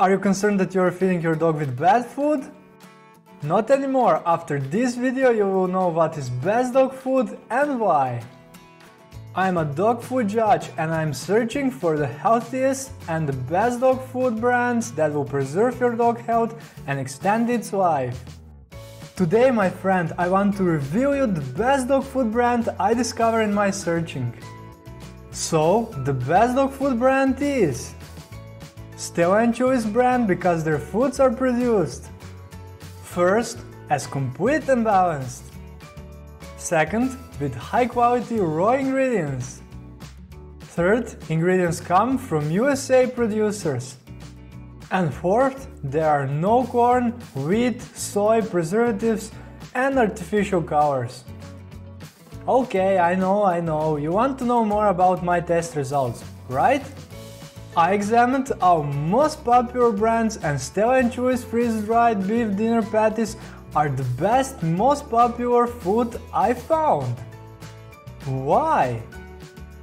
Are you concerned that you are feeding your dog with bad food? Not anymore, after this video you will know what is best dog food and why. I'm a dog food judge and I'm searching for the healthiest and the best dog food brands that will preserve your dog health and extend its life. Today my friend I want to reveal you the best dog food brand I discovered in my searching. So the best dog food brand is Stella and Chewy's brand because their foods are produced first as complete and balanced. Second, with high quality raw ingredients. Third, ingredients come from USA producers. And fourth, there are no corn, wheat, soy, preservatives and artificial colors. Okay, I know, I know, you want to know more about my test results, right? I examined our most popular brands and Stella & freeze-dried beef dinner patties are the best, most popular food I found. Why?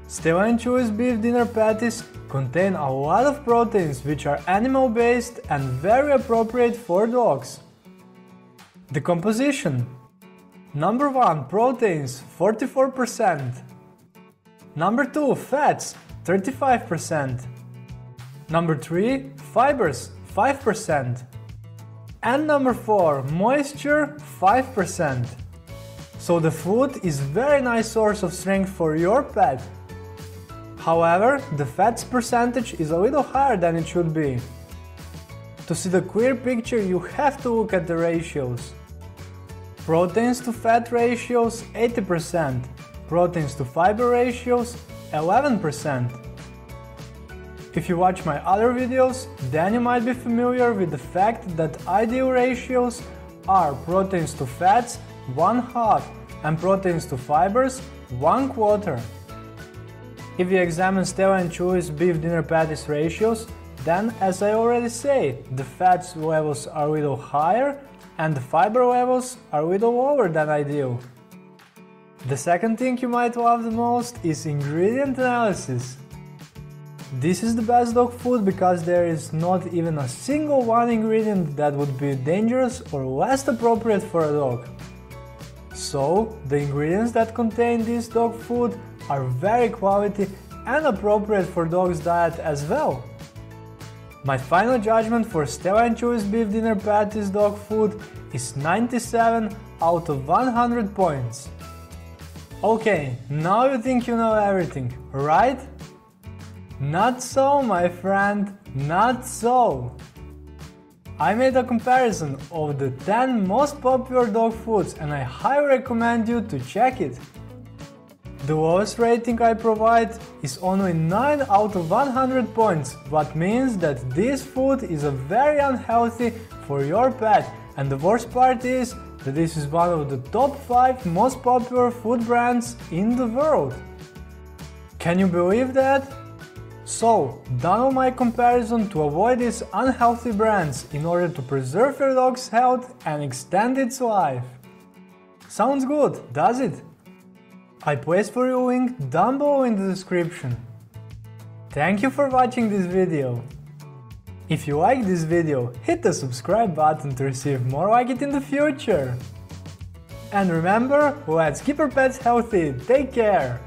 Stella & beef dinner patties contain a lot of proteins which are animal-based and very appropriate for dogs. The composition Number 1 proteins 44% Number 2 fats 35% Number 3 fibers 5% and number 4 moisture 5%. So the food is very nice source of strength for your pet. However, the fats percentage is a little higher than it should be. To see the clear picture you have to look at the ratios. Proteins to fat ratios 80%, proteins to fiber ratios 11%. If you watch my other videos, then you might be familiar with the fact that ideal ratios are proteins to fats 1 half and proteins to fibers 1 quarter. If you examine Stella and Chewy's beef dinner patties ratios, then as I already say, the fats levels are a little higher and the fiber levels are a little lower than ideal. The second thing you might love the most is ingredient analysis. This is the best dog food because there is not even a single one ingredient that would be dangerous or less appropriate for a dog. So, the ingredients that contain this dog food are very quality and appropriate for dog's diet as well. My final judgment for Stella and Chewy's beef dinner patties dog food is 97 out of 100 points. Okay, now you think you know everything, right? Not so, my friend, not so. I made a comparison of the 10 most popular dog foods and I highly recommend you to check it. The lowest rating I provide is only 9 out of 100 points, what means that this food is a very unhealthy for your pet and the worst part is that this is one of the top 5 most popular food brands in the world. Can you believe that? So, done on my comparison to avoid these unhealthy brands in order to preserve your dog's health and extend its life. Sounds good, does it? I place for you a link down below in the description. Thank you for watching this video. If you like this video, hit the subscribe button to receive more like it in the future. And remember, let's keep our pets healthy, take care!